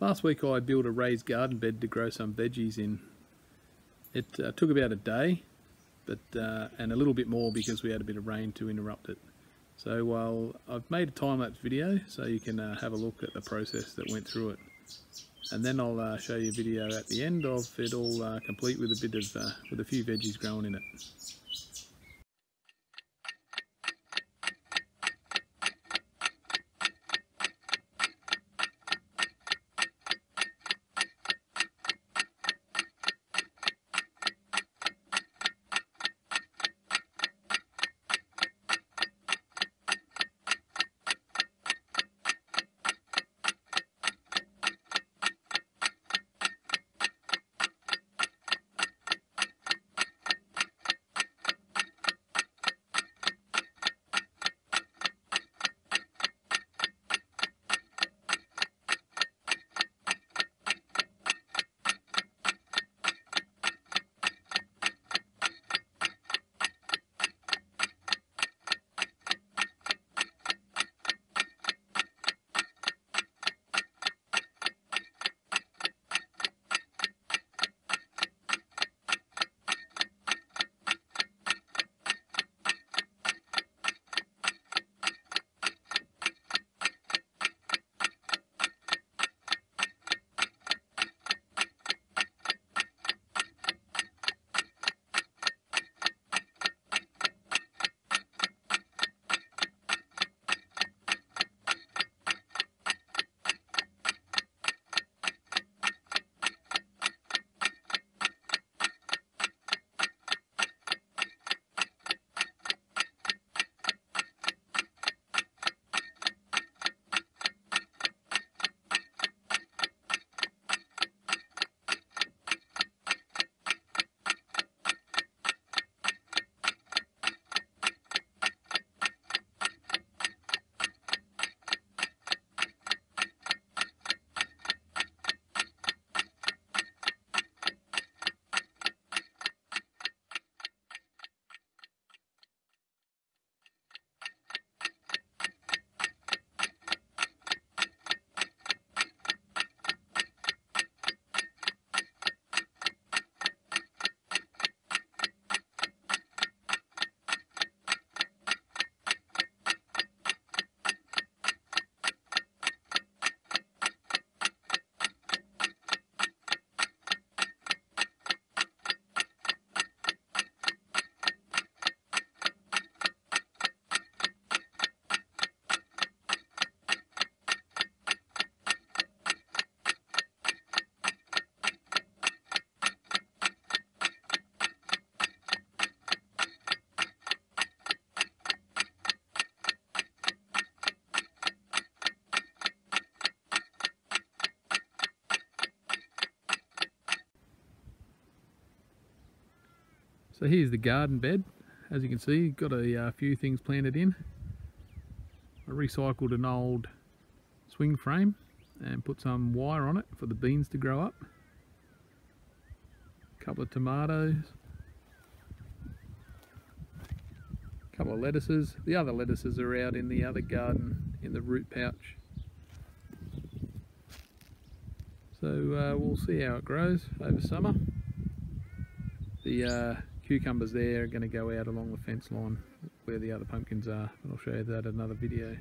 Last week I built a raised garden bed to grow some veggies in. It uh, took about a day but uh, and a little bit more because we had a bit of rain to interrupt it. So while I've made a time-lapse video so you can uh, have a look at the process that went through it. And then I'll uh, show you a video at the end of it all uh, complete with a bit of, uh, with a few veggies growing in it. So here's the garden bed. As you can see, got a uh, few things planted in. I recycled an old swing frame and put some wire on it for the beans to grow up. A couple of tomatoes. A couple of lettuces. The other lettuces are out in the other garden in the root pouch. So uh, we'll see how it grows over summer. The uh, cucumbers there are going to go out along the fence line where the other pumpkins are. And I'll show you that in another video.